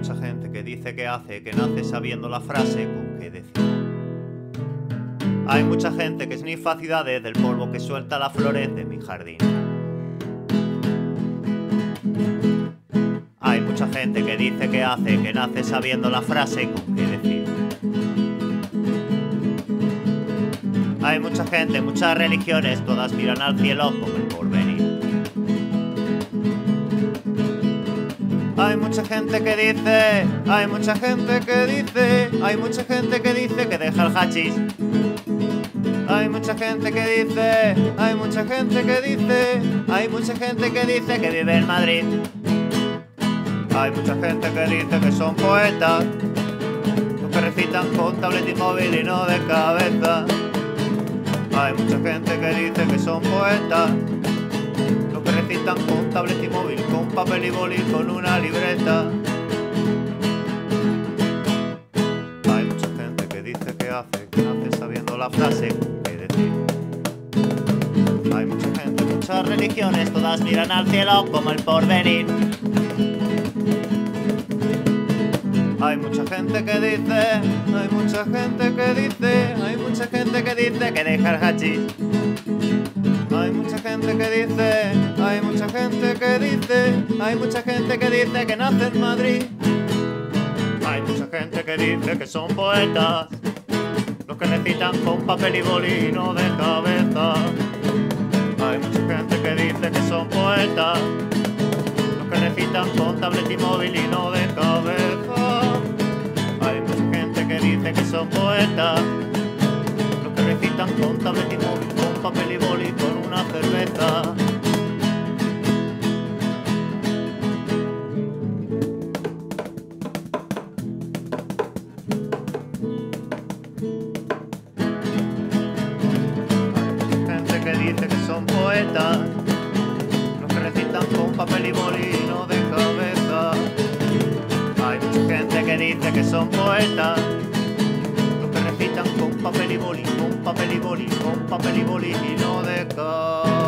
mucha gente que dice que hace, que nace sabiendo la frase con qué decir. Hay mucha gente que esnifa ciudades del polvo que suelta las flores de mi jardín. Hay mucha gente que dice que hace, que nace sabiendo la frase con qué decir. Hay mucha gente, muchas religiones, todas miran al cielo como el porvenir. Hay mucha gente que dice, hay mucha gente que dice, hay mucha gente que dice que deja el hachís. Hay mucha gente que dice, hay mucha gente que dice, hay mucha gente que dice que vive en Madrid. Hay mucha gente que dice que son poetas, los que recitan con tablet y móvil y no de cabeza. Hay mucha gente que dice que son poetas, recitan con tablet y móvil, con papel y boli, con una libreta. Hay mucha gente que dice que hace, que nace sabiendo la frase que decir. Hay mucha gente, muchas religiones, todas miran al cielo como el porvenir. Hay mucha gente que dice, hay mucha gente que dice, hay mucha gente que dice que deja el hachís. Hay mucha gente que dice, mucha gente que dice, hay mucha gente que dice que nace en Madrid. Hay mucha gente que dice que son poetas, los que recitan con papel y boli y no de cabeza. Hay mucha gente que dice que son poetas, los que recitan con tablet y móvil y no de cabeza. Hay mucha gente que dice que son poetas, los que recitan con tablet y móvil, con papel y boli, con una cerveza. Gente que dice que son poetas, los que recitan con papel y boli y no de cabeza. Hay mucha gente que dice que son poetas, los que recitan con papel y boli, con papel y boli, con papel y boli y no de cabeza.